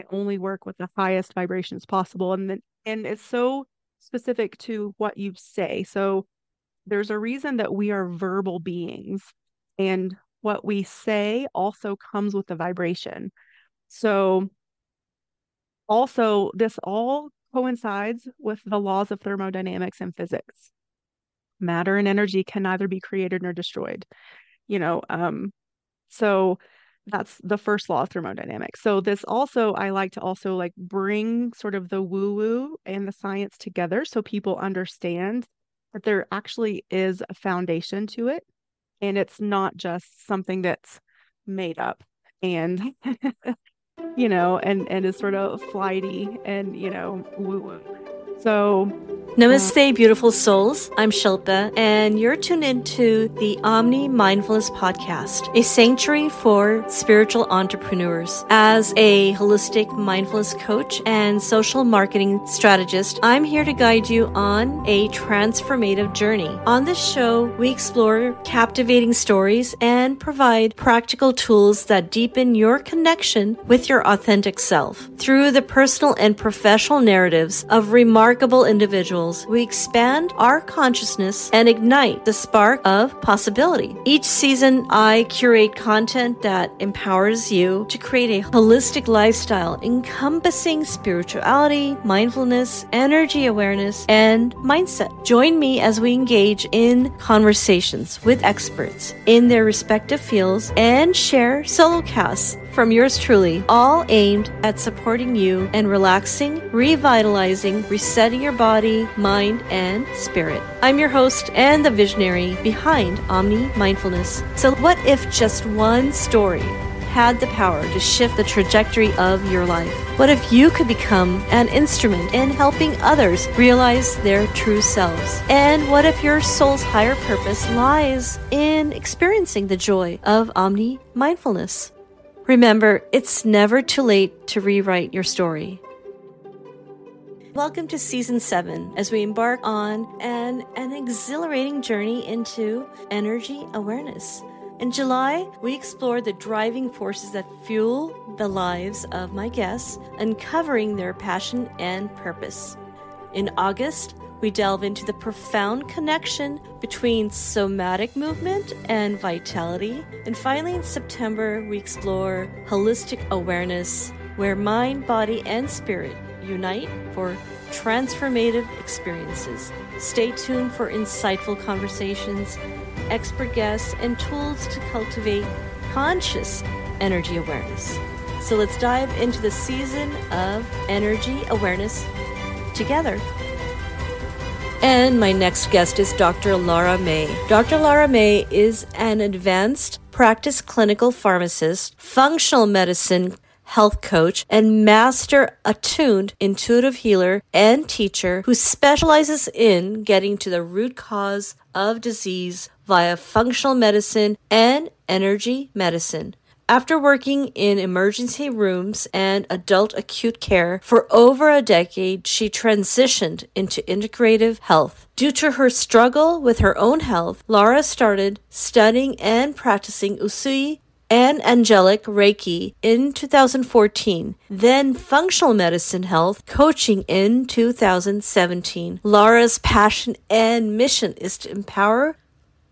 I only work with the highest vibrations possible. And then, and it's so specific to what you say. So there's a reason that we are verbal beings, and what we say also comes with the vibration. So, also, this all coincides with the laws of thermodynamics and physics. Matter and energy can neither be created nor destroyed. You know, um, so that's the first law of thermodynamics. So this also I like to also like bring sort of the woo woo and the science together so people understand that there actually is a foundation to it and it's not just something that's made up and you know and and is sort of flighty and you know woo woo. So Namaste, beautiful souls. I'm Shilpa, and you're tuned into the Omni Mindfulness Podcast, a sanctuary for spiritual entrepreneurs. As a holistic mindfulness coach and social marketing strategist, I'm here to guide you on a transformative journey. On this show, we explore captivating stories and provide practical tools that deepen your connection with your authentic self. Through the personal and professional narratives of remarkable individuals, individuals, we expand our consciousness and ignite the spark of possibility. Each season, I curate content that empowers you to create a holistic lifestyle encompassing spirituality, mindfulness, energy awareness, and mindset. Join me as we engage in conversations with experts in their respective fields and share solo casts from yours truly, all aimed at supporting you and relaxing, revitalizing, resetting your body, mind, and spirit. I'm your host and the visionary behind Omni Mindfulness. So, what if just one story? had the power to shift the trajectory of your life? What if you could become an instrument in helping others realize their true selves? And what if your soul's higher purpose lies in experiencing the joy of omni mindfulness? Remember, it's never too late to rewrite your story. Welcome to season seven as we embark on an, an exhilarating journey into energy awareness. In July, we explored the driving forces that fuel the lives of my guests, uncovering their passion and purpose. In August, we delve into the profound connection between somatic movement and vitality. And finally, in September, we explore holistic awareness, where mind, body, and spirit unite for transformative experiences. Stay tuned for insightful conversations, expert guests, and tools to cultivate conscious energy awareness. So let's dive into the season of energy awareness together. And my next guest is Dr. Lara May. Dr. Lara May is an advanced practice clinical pharmacist, functional medicine health coach, and master attuned intuitive healer and teacher who specializes in getting to the root cause of disease via functional medicine and energy medicine. After working in emergency rooms and adult acute care for over a decade, she transitioned into integrative health. Due to her struggle with her own health, Lara started studying and practicing Usui and angelic Reiki in 2014, then functional medicine health coaching in 2017. Lara's passion and mission is to empower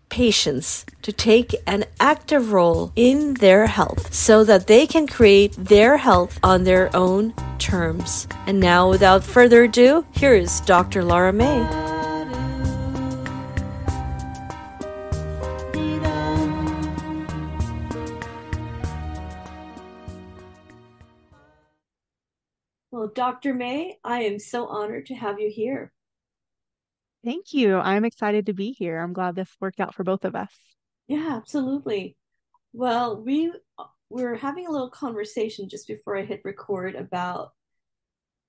patients to take an active role in their health so that they can create their health on their own terms. And now, without further ado, here is Dr. Lara May. Well, Dr. May, I am so honored to have you here. Thank you. I'm excited to be here. I'm glad this worked out for both of us. Yeah, absolutely. Well, we we are having a little conversation just before I hit record about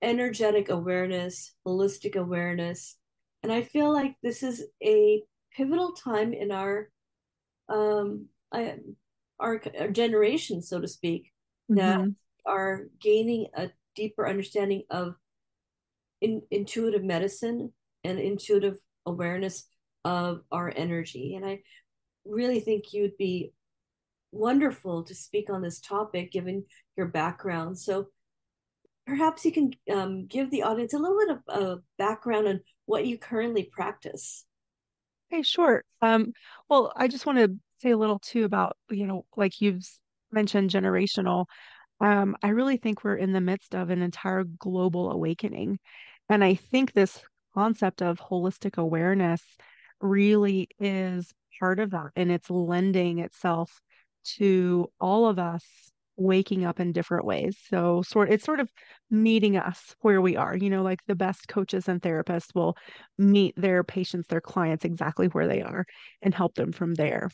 energetic awareness, holistic awareness, and I feel like this is a pivotal time in our um I, our, our generation, so to speak, mm-hmm. that are gaining a deeper understanding of in, intuitive medicine and intuitive awareness of our energy. And I really think you'd be wonderful to speak on this topic given your background. So, perhaps you can um, give the audience a little bit of a background on what you currently practice. Okay, sure. Um, well, I just want to say a little too about, you know, like you've mentioned generational. Um, I really think we're in the midst of an entire global awakening. And I think this concept of holistic awareness really is part of that. And it's lending itself to all of us waking up in different ways. So sort it's sort of meeting us where we are. You know, like the best coaches and therapists will meet their patients, their clients exactly where they are and help them from there.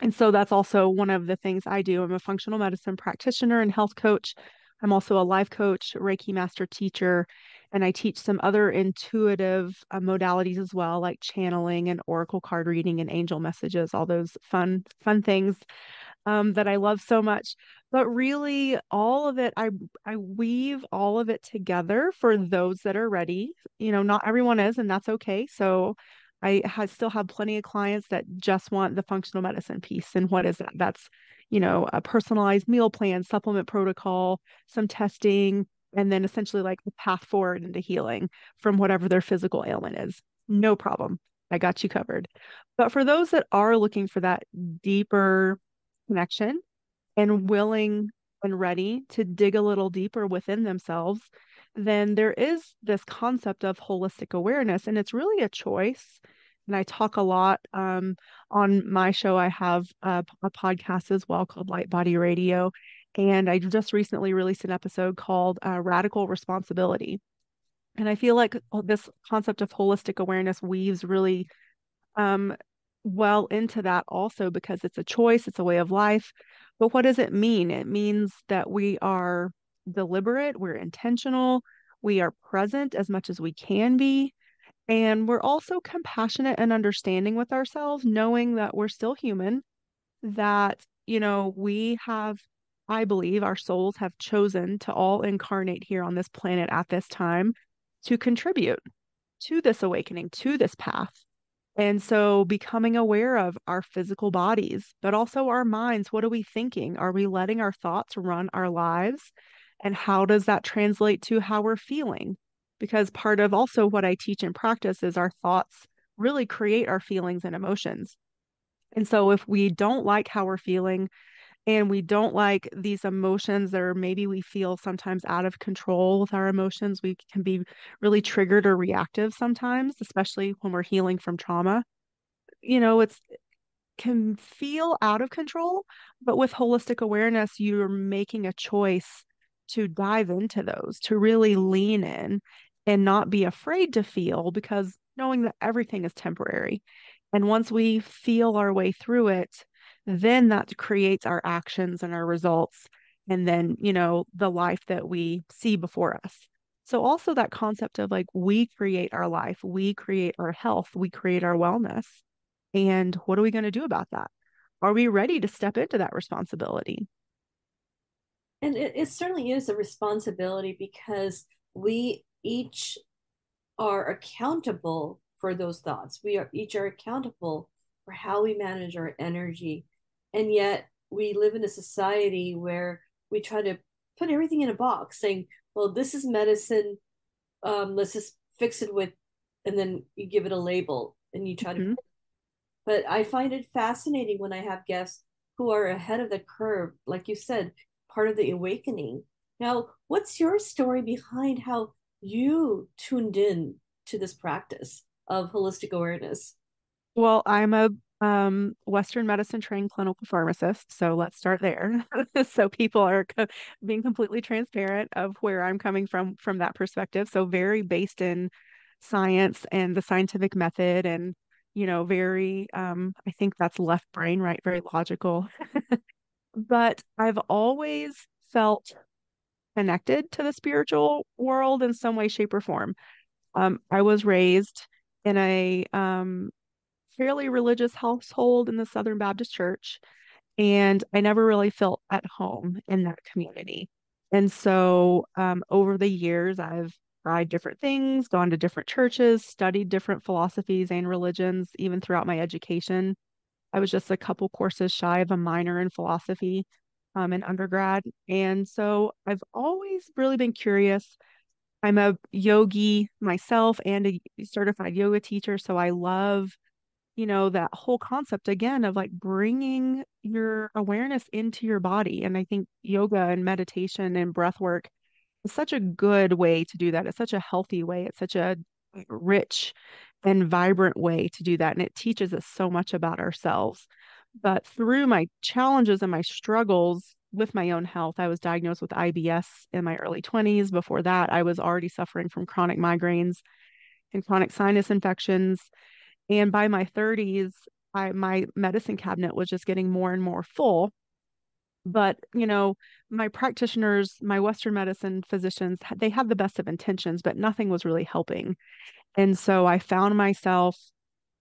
And so that's also one of the things I do. I'm a functional medicine practitioner and health coach. I'm also a life coach, Reiki master teacher, and I teach some other intuitive uh, modalities as well, like channeling and oracle card reading and angel messages, all those fun, fun things um, that I love so much. But really, all of it, I I weave all of it together for those that are ready. You know, not everyone is, and that's okay. So I still have plenty of clients that just want the functional medicine piece. And what is that? That's, you know, a personalized meal plan, supplement protocol, some testing, and then essentially like the path forward into healing from whatever their physical ailment is. No problem. I got you covered. But for those that are looking for that deeper connection and willing and ready to dig a little deeper within themselves, then there is this concept of holistic awareness. And it's really a choice. And I talk a lot um, on my show. I have a, a podcast as well called Light Body Radio. And I just recently released an episode called uh, Radical Responsibility. And I feel like this concept of holistic awareness weaves really um, well into that also because it's a choice, it's a way of life. But what does it mean? It means that we are deliberate, we're intentional, we are present as much as we can be. And we're also compassionate and understanding with ourselves, knowing that we're still human, that, you know, we have, I believe, our souls have chosen to all incarnate here on this planet at this time to contribute to this awakening, to this path. And so becoming aware of our physical bodies, but also our minds. What are we thinking? Are we letting our thoughts run our lives? And how does that translate to how we're feeling? Because part of also what I teach and practice is our thoughts really create our feelings and emotions. And so if we don't like how we're feeling, and we don't like these emotions are maybe we feel sometimes out of control with our emotions. We can be really triggered or reactive sometimes, especially when we're healing from trauma. You know, it's can feel out of control, but with holistic awareness, you're making a choice to dive into those, to really lean in and not be afraid to feel because knowing that everything is temporary. And once we feel our way through it, then that creates our actions and our results and then you know the life that we see before us. So also that concept of like we create our life we create our health we create our wellness and what are we going to do about that? Are we ready to step into that responsibility? And it, it certainly is a responsibility because we each are accountable for those thoughts. We are each are accountable for how we manage our energy and yet we live in a society where we try to put everything in a box saying well this is medicine um, let's just fix it with and then you give it a label and you try mm-hmm. to but i find it fascinating when i have guests who are ahead of the curve like you said part of the awakening now what's your story behind how you tuned in to this practice of holistic awareness well i'm a um, Western medicine trained clinical pharmacist. So let's start there. so people are co- being completely transparent of where I'm coming from from that perspective. So very based in science and the scientific method and you know very um I think that's left brain right very logical. but I've always felt connected to the spiritual world in some way shape or form. Um I was raised in a um fairly religious household in the Southern Baptist Church, and I never really felt at home in that community. And so um, over the years, I've tried different things, gone to different churches, studied different philosophies and religions, even throughout my education. I was just a couple courses shy of a minor in philosophy. um, in undergrad. And so I've always really been curious. I'm a yogi myself and a certified yoga teacher. So I love, you know, that whole concept again of like bringing your awareness into your body. And I think yoga and meditation and breath work is such a good way to do that. It's such a healthy way. It's such a rich and vibrant way to do that. And it teaches us so much about ourselves. But through my challenges and my struggles with my own health, I was diagnosed with IBS in my early 20s. Before that, I was already suffering from chronic migraines and chronic sinus infections. And by my 30s, I, my medicine cabinet was just getting more and more full. But, you know, my practitioners, my Western medicine physicians, they had the best of intentions, but nothing was really helping. And so I found myself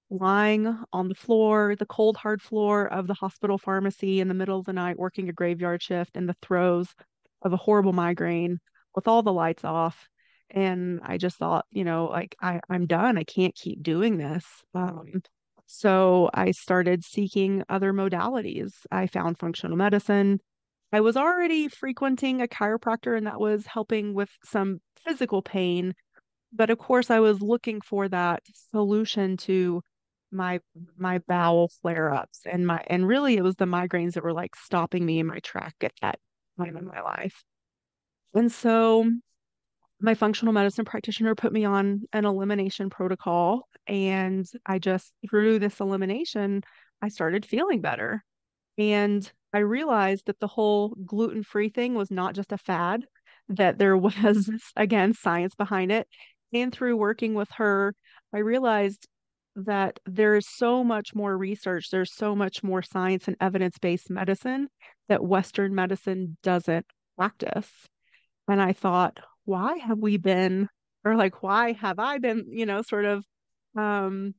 lying on the floor, the cold, hard floor of the hospital pharmacy in the middle of the night, working a graveyard shift in the throes of a horrible migraine with all the lights off. And I just thought, you know, like I, I'm done. I can't keep doing this. Um, so I started seeking other modalities. I found functional medicine. I was already frequenting a chiropractor, and that was helping with some physical pain. But of course, I was looking for that solution to my my bowel flare-ups and my and really it was the migraines that were like stopping me in my track at that time in my life. And so my functional medicine practitioner put me on an elimination protocol and I just through this elimination I started feeling better. And I realized that the whole gluten-free thing was not just a fad, that there was again science behind it. And through working with her, I realized that there is so much more research, there's so much more science and evidence based medicine that Western medicine doesn't practice. And I thought, why have we been, or like, why have I been, you know, sort of um,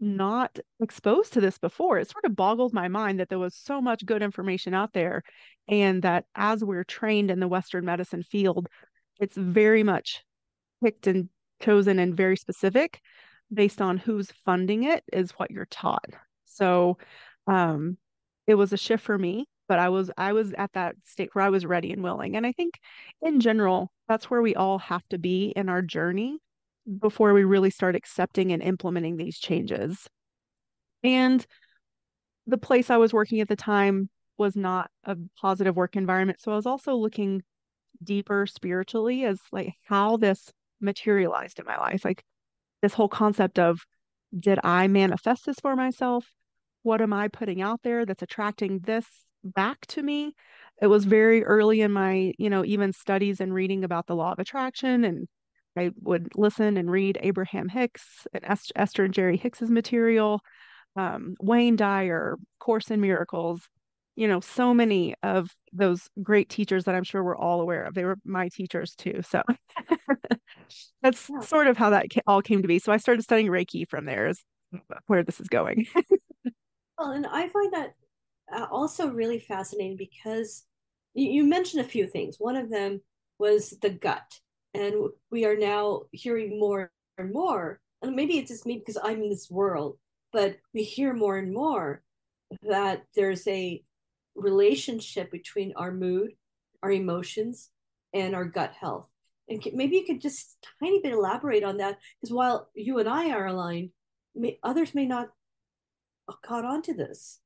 not exposed to this before? It sort of boggled my mind that there was so much good information out there, and that as we're trained in the Western medicine field, it's very much picked and chosen and very specific based on who's funding it is what you're taught. So um, it was a shift for me, but I was I was at that state where I was ready and willing. And I think in general, that's where we all have to be in our journey before we really start accepting and implementing these changes. And the place I was working at the time was not a positive work environment. So I was also looking deeper spiritually as like how this materialized in my life. Like this whole concept of did I manifest this for myself? What am I putting out there that's attracting this back to me? It was very early in my, you know, even studies and reading about the law of attraction. And I would listen and read Abraham Hicks and Esther and Jerry Hicks's material, um, Wayne Dyer, Course in Miracles, you know, so many of those great teachers that I'm sure we're all aware of. They were my teachers too. So that's yeah. sort of how that all came to be. So I started studying Reiki from there, is where this is going. well, and I find that uh, also really fascinating because you, you mentioned a few things. One of them was the gut. And we are now hearing more and more, and maybe it's just me because I'm in this world, but we hear more and more that there's a relationship between our mood, our emotions, and our gut health. And maybe you could just tiny bit elaborate on that because while you and I are aligned, may, others may not caught on to this.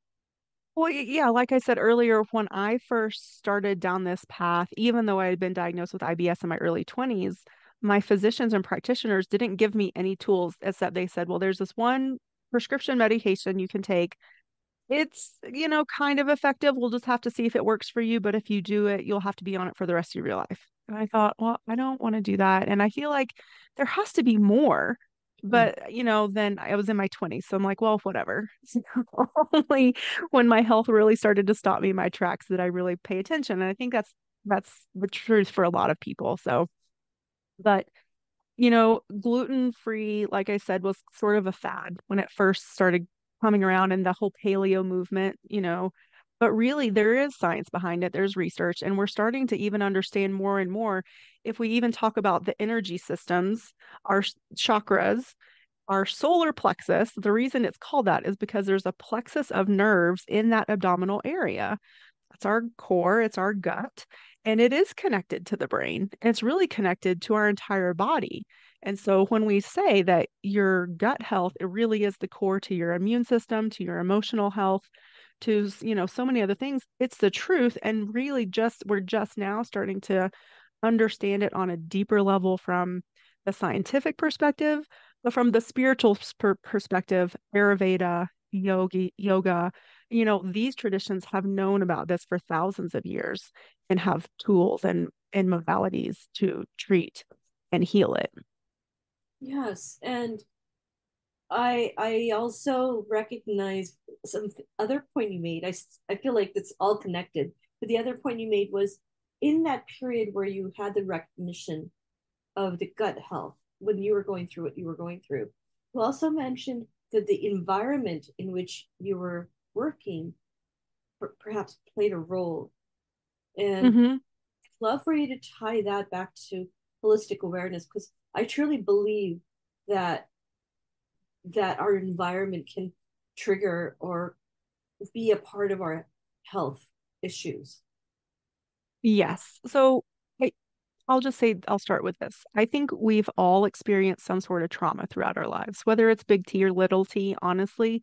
Well, yeah, like I said earlier, when I first started down this path, even though I had been diagnosed with IBS in my early 20s, my physicians and practitioners didn't give me any tools except they said, well, there's this one prescription medication you can take. It's you know kind of effective. We'll just have to see if it works for you but if you do it you'll have to be on it for the rest of your life. And i thought well i don't want to do that. And i feel like there has to be more. Mm. but you know then i was in my 20s so i'm like well whatever only when my health really started to stop me in my tracks that i really pay attention and i think that's that's the truth for a lot of people so but you know gluten free like i said was sort of a fad when it first started coming around and the whole paleo movement, you know, but really there is science behind it. There's research, and we're starting to even understand more and more. If we even talk about the energy systems, our chakras, our solar plexus, the reason it's called that is because there's a plexus of nerves in that abdominal area. That's our core, it's our gut, and it is connected to the brain. It's really connected to our entire body. And so when we say that your gut health, it really is the core to your immune system, to your emotional health, to, you know, so many other things, it's the truth. And really just, we're just now starting to understand it on a deeper level from the scientific perspective, but from the spiritual per- perspective, Ayurveda, yogi, yoga, you know, these traditions have known about this for thousands of years and have tools and, and modalities to treat and heal it. Yes, and I I also recognize some other point you made. I I feel like it's all connected. But the other point you made was in that period where you had the recognition of the gut health when you were going through what you were going through. You also mentioned that the environment in which you were working perhaps played a role. And mm-hmm. I'd love for you to tie that back to holistic awareness because I truly believe that that our environment can trigger or be a part of our health issues. Yes. So I, I'll just say, I'll start with this. I think we've all experienced some sort of trauma throughout our lives, whether it's big T or little t. Honestly,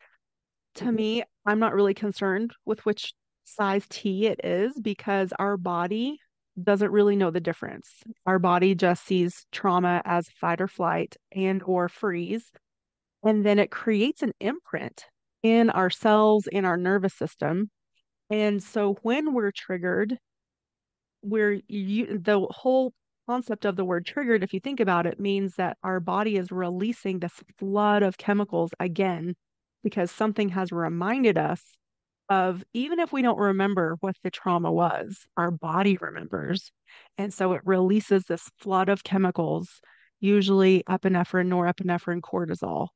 to mm-hmm. me, I'm not really concerned with which size T it is because our body doesn't really know the difference. Our body just sees trauma as fight or flight and or freeze. And then it creates an imprint in our cells, in our nervous system. And so when we're triggered, we're you, the whole concept of the word triggered, if you think about it, means that our body is releasing this flood of chemicals again because something has reminded us of even if we don't remember what the trauma was, our body remembers. And so it releases this flood of chemicals, usually epinephrine, norepinephrine, cortisol,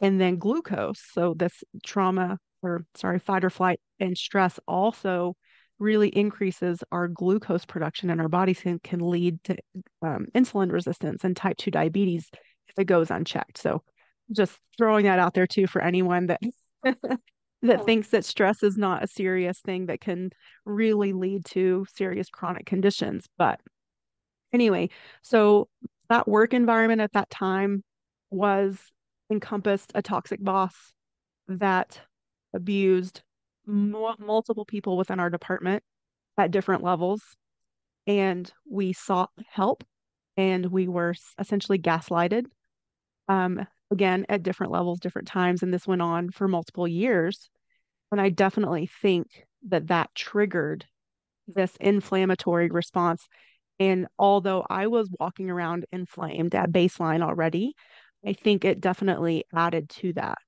and then glucose. So this trauma or sorry, fight or flight and stress also really increases our glucose production in our bodies and can lead to um, insulin resistance and type 2 diabetes if it goes unchecked. So just throwing that out there too for anyone that that oh. thinks that stress is not a serious thing that can really lead to serious chronic conditions. But anyway, so that work environment at that time was encompassed a toxic boss that abused multiple people within our department at different levels. And we sought help and we were essentially gaslighted. Um, again at different levels, different times. And this went on for multiple years. And I definitely think that that triggered this inflammatory response. And although I was walking around inflamed at baseline already, I think it definitely added to that.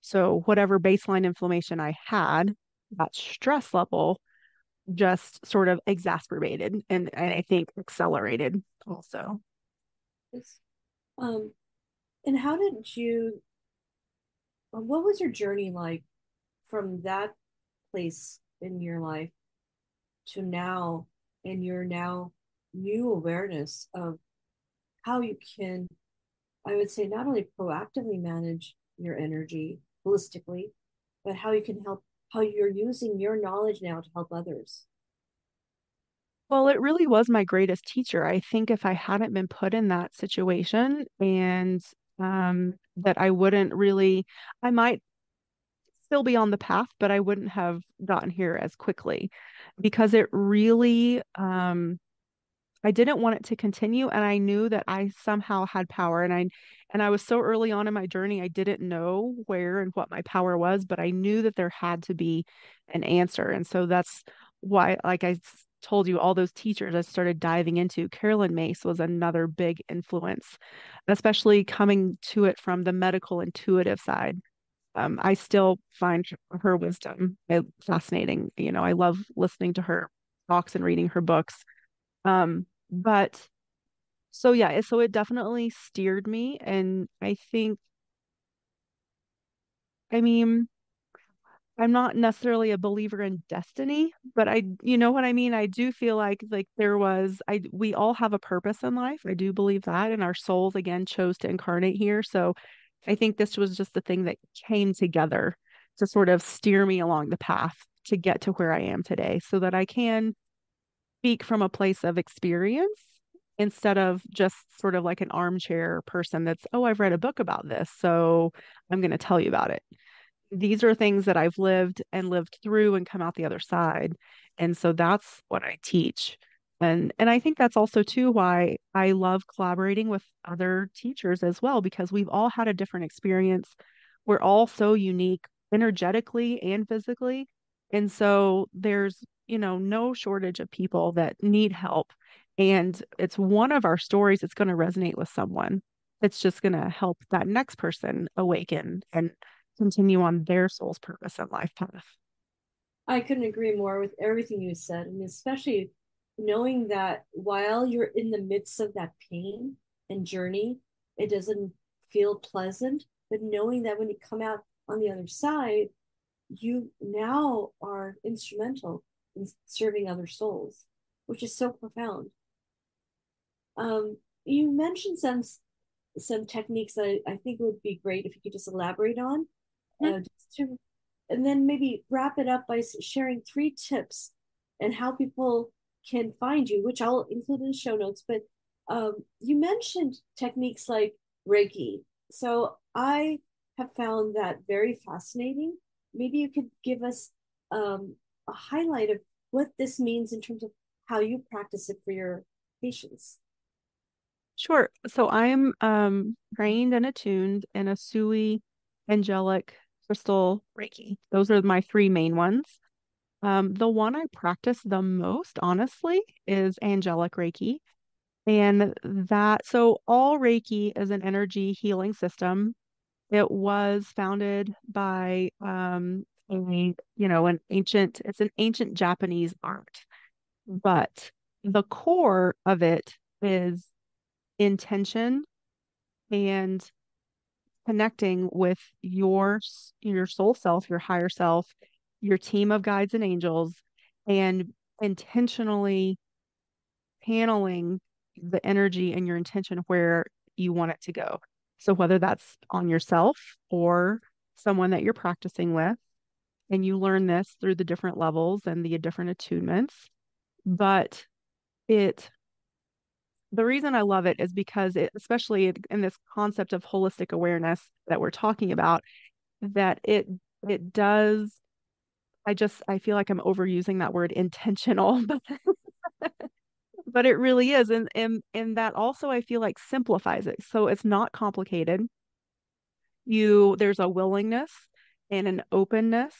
So, whatever baseline inflammation I had, that stress level just sort of exacerbated and, and I think accelerated also. Um, and how did you, what was your journey like from that place in your life to now in your now new awareness of how you can, I would say, not only proactively manage your energy holistically, but how you can help, how you're using your knowledge now to help others? Well, it really was my greatest teacher. I think if I hadn't been put in that situation and um, that I wouldn't really, I might still be on the path, but I wouldn't have gotten here as quickly because it really, um, I didn't want it to continue. And I knew that I somehow had power. And I, and I was so early on in my journey, I didn't know where and what my power was, but I knew that there had to be an answer. And so that's why, like I told you all those teachers I started diving into, Caroline Myss was another big influence, especially coming to it from the medical intuitive side. Um, I still find her wisdom fascinating. You know, I love listening to her talks and reading her books. Um, but so yeah, so it definitely steered me, and I think, I mean, I'm not necessarily a believer in destiny, but I, you know what I mean? I do feel like like there was I we all have a purpose in life. I do believe that and our souls again chose to incarnate here. So I think this was just the thing that came together to sort of steer me along the path to get to where I am today so that I can speak from a place of experience instead of just sort of like an armchair person that's, oh, I've read a book about this, so I'm going to tell you about it. These are things that I've lived and lived through and come out the other side. And so that's what I teach. And and I think that's also too why I love collaborating with other teachers as well because we've all had a different experience. We're all so unique energetically and physically. And so there's, you know, no shortage of people that need help. And it's one of our stories that's going to resonate with someone. It's just going to help that next person awaken and continue on their soul's purpose and life path. I couldn't agree more with everything you said, and especially knowing that while you're in the midst of that pain and journey, it doesn't feel pleasant, but knowing that when you come out on the other side, you now are instrumental in serving other souls, which is so profound. Um, you mentioned some some techniques that I think would be great if you could just elaborate on, mm-hmm. uh, to, and then maybe wrap it up by sharing three tips and how people can find you, which I'll include in the show notes. But um, you mentioned techniques like Reiki, so I have found that very fascinating. Maybe you could give us um, a highlight of what this means in terms of how you practice it for your patients. Sure. So I'm um, trained and attuned in Usui angelic crystal Reiki. Those are my three main ones. Um, the one I practice the most, honestly, is angelic Reiki. And that, so all Reiki is an energy healing system it was founded by um, a, you know, an ancient, it's an ancient Japanese art, but the core of it is intention and connecting with your your soul self, your higher self, your team of guides and angels, and intentionally paneling the energy and your intention where you want it to go. So, whether that's on yourself or someone that you're practicing with, and you learn this through the different levels and the different attunements. But it, the reason I love it is because it, especially in this concept of holistic awareness that we're talking about, that it, it does, I just, I feel like I'm overusing that word intentional, but but it really is and and and that also i feel like simplifies it so it's not complicated. You there's a willingness and an openness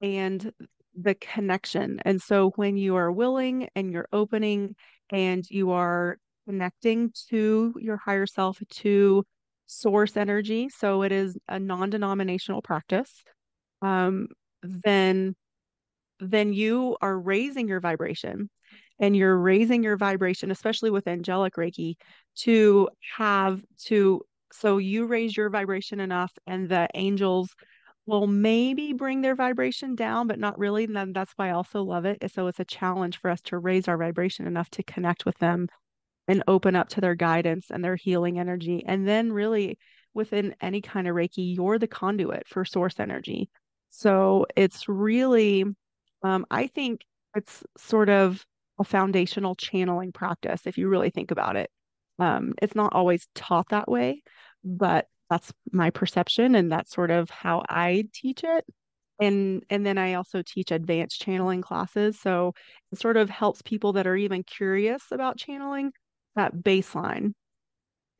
and the connection and so when you are willing and you're opening and you are connecting to your higher self to source energy so it is a non-denominational practice um, then then you are raising your vibration and you're raising your vibration, especially with angelic Reiki, to have to, so you raise your vibration enough and the angels will maybe bring their vibration down, but not really. And then that's why I also love it. So it's a challenge for us to raise our vibration enough to connect with them and open up to their guidance and their healing energy. And then really within any kind of Reiki, you're the conduit for source energy. So it's really, um, I think it's sort of a foundational channeling practice if you really think about it. Um, it's not always taught that way, but that's my perception and that's sort of how I teach it. And and then I also teach advanced channeling classes. So it sort of helps people that are even curious about channeling that baseline.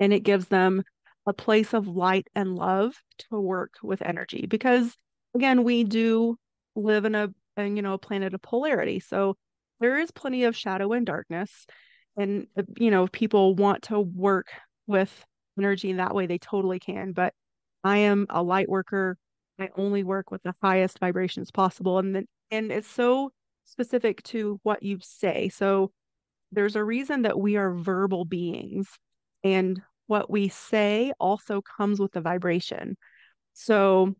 And it gives them a place of light and love to work with energy because again, we do live in a, a you know a planet of polarity. So there is plenty of shadow and darkness and uh, you know people want to work with energy in that way they totally can but i am a light worker. I only work with the highest vibrations possible and then and it's so specific to what you say. So there's a reason that we are verbal beings and what we say also comes with the vibration. So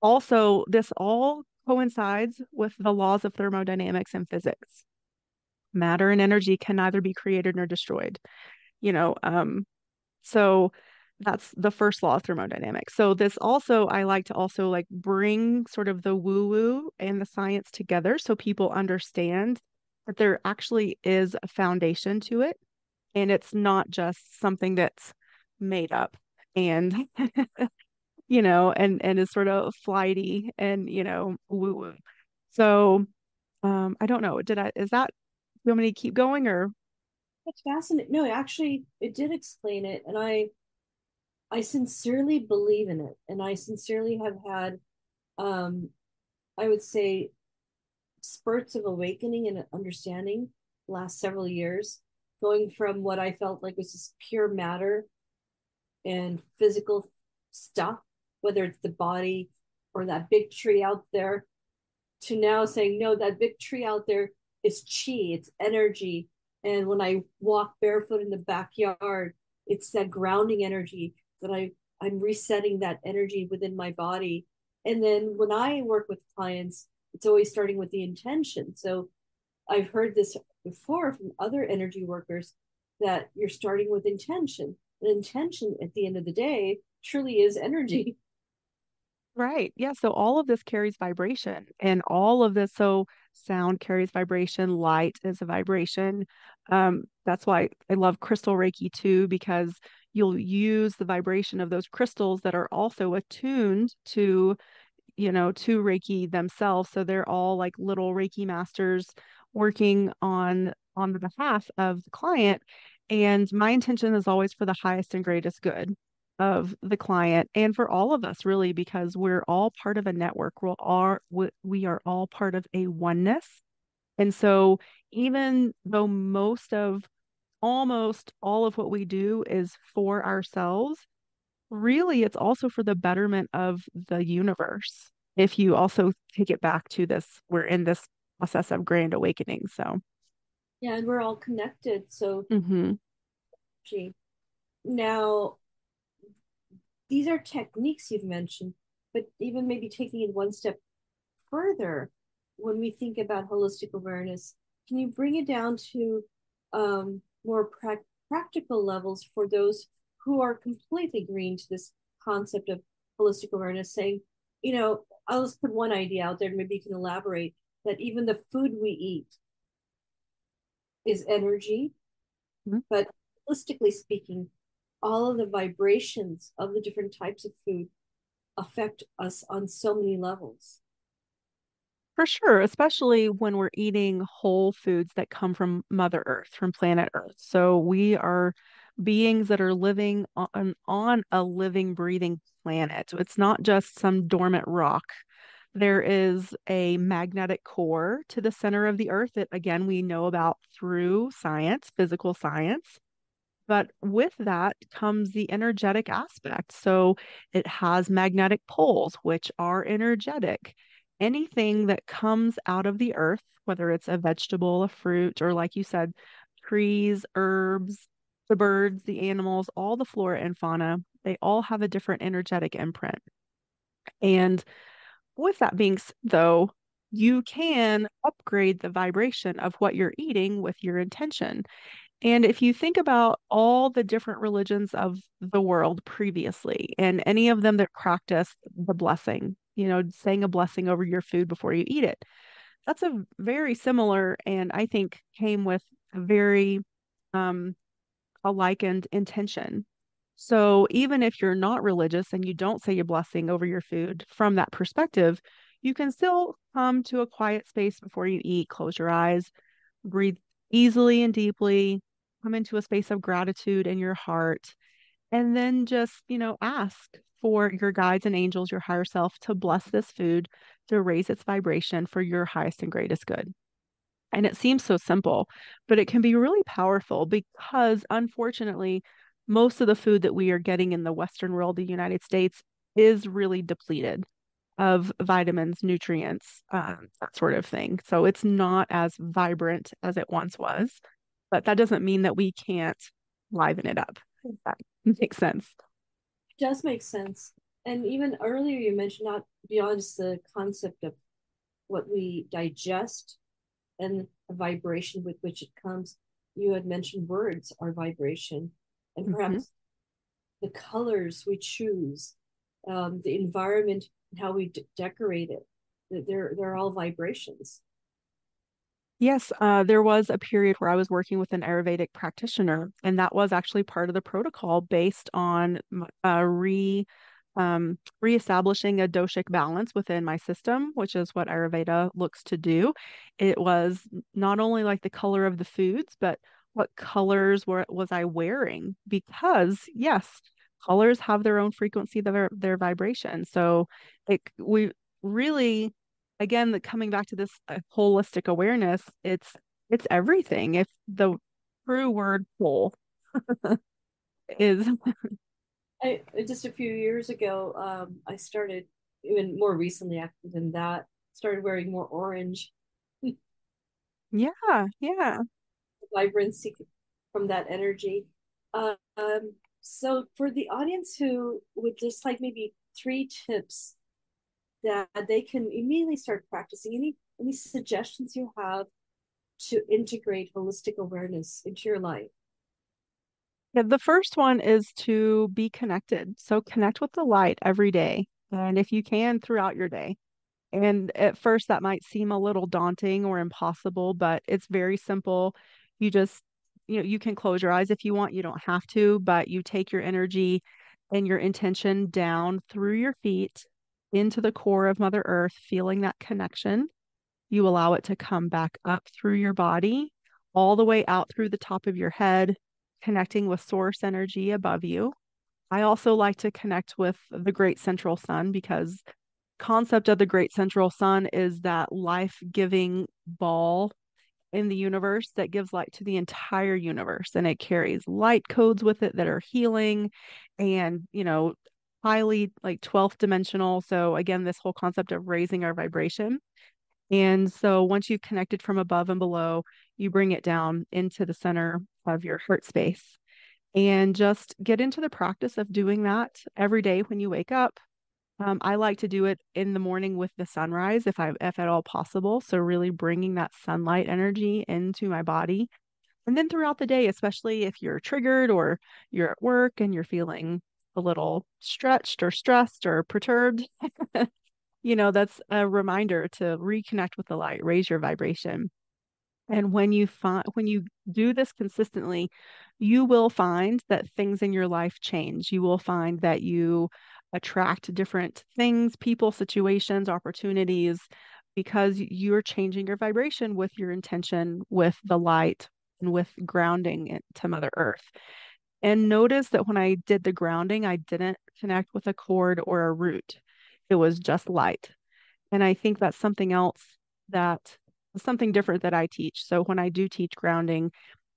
also this all coincides with the laws of thermodynamics and physics. Matter and energy can neither be created nor destroyed. You know, um, so that's the first law of thermodynamics. So this also I like to also like bring sort of the woo woo and the science together so people understand that there actually is a foundation to it and it's not just something that's made up and you know and and is sort of flighty and you know woo woo. So um I don't know. Did I is that do you want me to keep going or It's fascinating. No, actually, it did explain it, and I, I sincerely believe in it, and I sincerely have had, um, I would say, spurts of awakening and understanding last several years, going from what I felt like was just pure matter and physical stuff, whether it's the body or that big tree out there, to now saying, no, that big tree out there is chi, it's energy. And when I walk barefoot in the backyard, it's that grounding energy that I, I'm resetting that energy within my body. And then when I work with clients, it's always starting with the intention. So I've heard this before from other energy workers that you're starting with intention. And intention at the end of the day truly is energy. Right. Yeah. So all of this carries vibration and all of this, so sound carries vibration, light is a vibration. Um, that's why I love crystal Reiki too, because you'll use the vibration of those crystals that are also attuned to, you know, to Reiki themselves. So they're all like little Reiki masters working on on the behalf of the client. And my intention is always for the highest and greatest good of the client and for all of us really because we're all part of a network. We're all we are all part of a oneness. And so even though most of almost all of what we do is for ourselves really it's also for the betterment of the universe if you also take it back to this we're in this process of grand awakening so. Yeah and we're all connected so mm-hmm. gee. Now these are techniques you've mentioned, but even maybe taking it one step further, when we think about holistic awareness, can you bring it down to um, more pra- practical levels for those who are completely green to this concept of holistic awareness, saying, you know, I'll just put one idea out there, maybe you can elaborate that even the food we eat is energy, mm-hmm. but holistically speaking, all of the vibrations of the different types of food affect us on so many levels. For sure, especially when we're eating whole foods that come from Mother Earth, from planet Earth. So we are beings that are living on, um, on a living, breathing planet. It's not just some dormant rock. There is a magnetic core to the center of the earth that, again, we know about through science, physical science. But with that comes the energetic aspect. So it has magnetic poles, which are energetic. Anything that comes out of the earth, whether it's a vegetable, a fruit, or like you said, trees, herbs, the birds, the animals, all the flora and fauna, they all have a different energetic imprint. And with that being said, though, you can upgrade the vibration of what you're eating with your intention. And if you think about all the different religions of the world previously, and any of them that practice the blessing, you know, saying a blessing over your food before you eat it, that's a very similar and I think came with a very um, a likened intention. So even if you're not religious and you don't say a blessing over your food from that perspective, you can still come to a quiet space before you eat, close your eyes, breathe easily and deeply, come into a space of gratitude in your heart, and then just, you know, ask for your guides and angels, your higher self, to bless this food to raise its vibration for your highest and greatest good. And it seems so simple, but it can be really powerful because unfortunately, most of the food that we are getting in the Western world, the United States, is really depleted of vitamins, nutrients, um, that sort of thing. So it's not as vibrant as it once was, but that doesn't mean that we can't liven it up. That makes sense. It does make sense. And even earlier, you mentioned not beyond just the concept of what we digest and the vibration with which it comes. You had mentioned words are vibration, and mm-hmm. perhaps mm-hmm. the colors we choose, um, the environment, how we d- decorate it. They're they're all vibrations. Yes, uh, there was a period where I was working with an Ayurvedic practitioner, and that was actually part of the protocol based on uh, re um, reestablishing a doshic balance within my system, which is what Ayurveda looks to do. It was not only like the color of the foods, but what colors were was I wearing? Because yes, colors have their own frequency, their their vibration. So it we really again, the, coming back to this uh, holistic awareness, it's it's everything. If the true word whole is I, just a few years ago, um, I started even more recently after than that, started wearing more orange. yeah, yeah. Vibrancy from that energy. Um, so for the audience who would just like maybe three tips that they can immediately start practicing. Any any suggestions you have to integrate holistic awareness into your life? Yeah the first one is to be connected. So connect with the light every day and if you can throughout your day. And at first that might seem a little daunting or impossible but it's very simple. You just you know you can close your eyes if you want. You don't have to but you take your energy and your intention down through your feet into the core of Mother Earth, feeling that connection. You allow it to come back up through your body, all the way out through the top of your head, connecting with source energy above you. I also like to connect with the great central sun because concept of the great central sun is that life-giving ball in the universe that gives light to the entire universe and it carries light codes with it that are healing and you know highly like 12th dimensional. So again, this whole concept of raising our vibration. And so once you've connected from above and below, you bring it down into the center of your heart space and just get into the practice of doing that every day when you wake up. Um, I like to do it in the morning with the sunrise, if I, if at all possible. So really bringing that sunlight energy into my body, and then throughout the day, especially if you're triggered or you're at work and you're feeling a little stretched or stressed or perturbed, you know, that's a reminder to reconnect with the light, raise your vibration. And when you find when you do this consistently, you will find that things in your life change. You will find that you attract different things, people, situations, opportunities because you're changing your vibration with your intention with the light and with grounding to Mother Earth. And notice that when I did the grounding, I didn't connect with a cord or a root. It was just light. And I think that's something else that something different that I teach. So when I do teach grounding,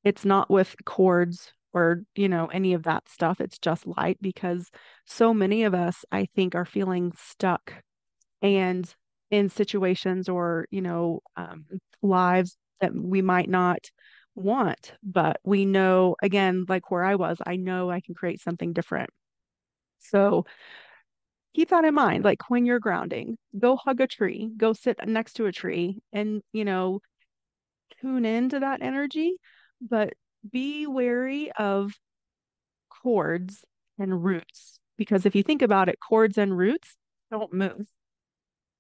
it's not with cords or, you know, any of that stuff. It's just light because so many of us, I think, are feeling stuck and in situations or, you know, um, lives that we might not want, but we know, again, like where I was, I know I can create something different. So keep that in mind. Like when you're grounding, go hug a tree, go sit next to a tree and, you know, tune into that energy, but be wary of cords and roots. Because if you think about it, cords and roots don't move.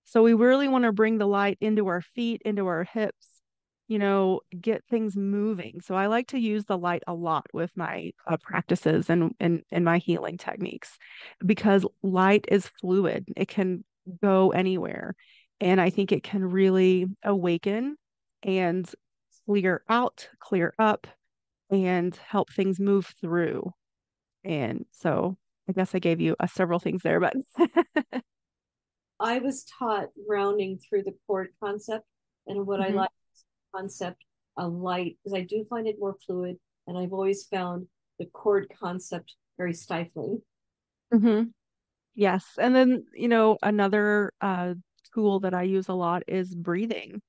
So we really want to bring the light into our feet, into our hips, you know, get things moving. So I like to use the light a lot with my uh, practices and, and and my healing techniques because light is fluid. It can go anywhere. And I think it can really awaken and clear out, clear up, and help things move through. And so I guess I gave you uh, several things there, but I was taught grounding through the cord concept. And what mm-hmm. I like concept of light because I do find it more fluid, and I've always found the cord concept very stifling. Mm-hmm. Yes, and then you know another uh, tool that I use a lot is breathing.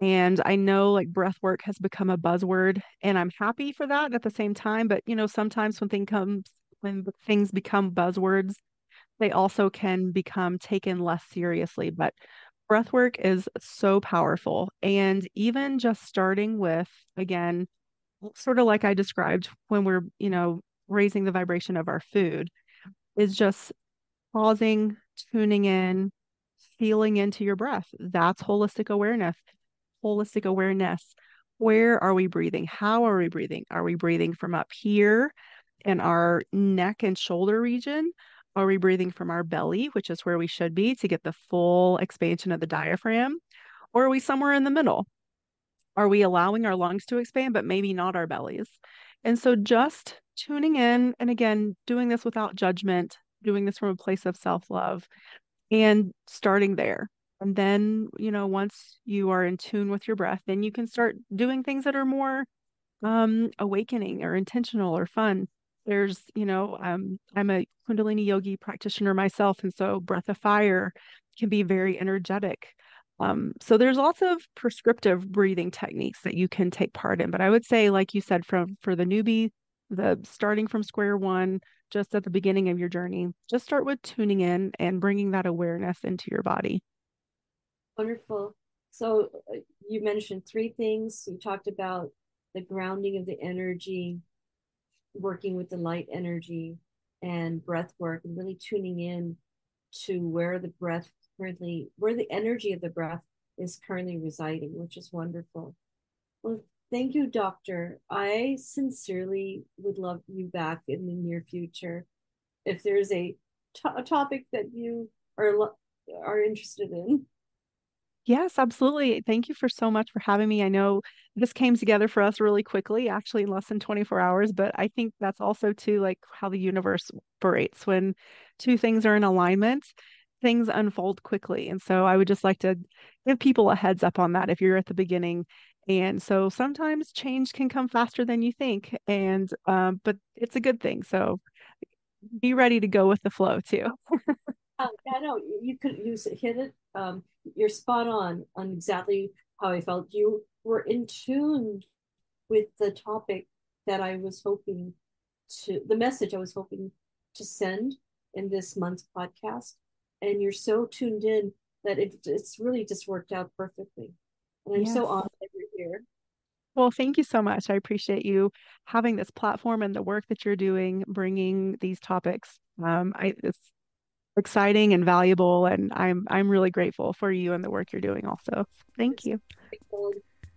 And I know like breath work has become a buzzword, and I'm happy for that at the same time. But you know, sometimes when thing comes when things become buzzwords, they also can become taken less seriously. But breath work is so powerful. And even just starting with, again, sort of like I described when we're, you know, raising the vibration of our food is just pausing, tuning in, feeling into your breath. That's holistic awareness. Holistic awareness. Where are we breathing? How are we breathing? Are we breathing from up here in our neck and shoulder region? Are we breathing from our belly, which is where we should be to get the full expansion of the diaphragm? Or are we somewhere in the middle? Are we allowing our lungs to expand, but maybe not our bellies? And so just tuning in and again, doing this without judgment, doing this from a place of self love and starting there. And then, you know, once you are in tune with your breath, then you can start doing things that are more um, awakening or intentional or fun. There's, you know, um, I'm a Kundalini yogi practitioner myself. And so breath of fire can be very energetic. Um, so there's lots of prescriptive breathing techniques that you can take part in. But I would say, like you said, from for the newbie, the starting from square one, just at the beginning of your journey, just start with tuning in and bringing that awareness into your body. Wonderful. So uh, you mentioned three things. You talked about the grounding of the energy, working with the light energy, and breath work, and really tuning in to where the breath currently, where the energy of the breath is currently residing, which is wonderful. Well, thank you, Doctor. I sincerely would love you back in the near future. If there's a, to- a topic that you are are interested in. Yes, absolutely. Thank you for so much for having me. I know this came together for us really quickly, actually in less than 24 hours, but I think that's also too like how the universe operates when two things are in alignment things unfold quickly. And so I would just like to give people a heads up on that if you're at the beginning. And so sometimes change can come faster than you think, and um, but it's a good thing. So be ready to go with the flow too. um, yeah, no, you could use hit it. Um, you're spot on on exactly how I felt. You were in tune with the topic that I was hoping to, the message I was hoping to send in this month's podcast and you're so tuned in that it, it's really just worked out perfectly. And I'm yes. so honored that you're here. Well, thank you so much. I appreciate you having this platform and the work that you're doing, bringing these topics. Um, I, it's exciting and valuable, and I'm I'm really grateful for you and the work you're doing. Also, thank you.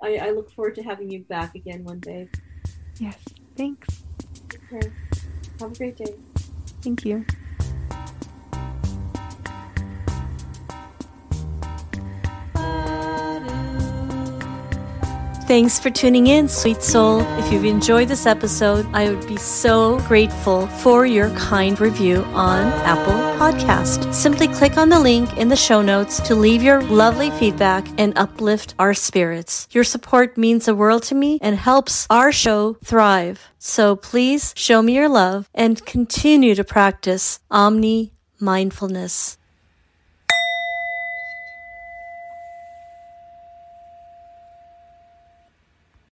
I, I look forward to having you back again one day. Yes, thanks. Okay. Have a great day. Thank you. Thanks for tuning in, sweet soul. If you've enjoyed this episode, I would be so grateful for your kind review on Apple Podcast. Simply click on the link in the show notes to leave your lovely feedback and uplift our spirits. Your support means the world to me and helps our show thrive. So please show me your love and continue to practice Omni mindfulness.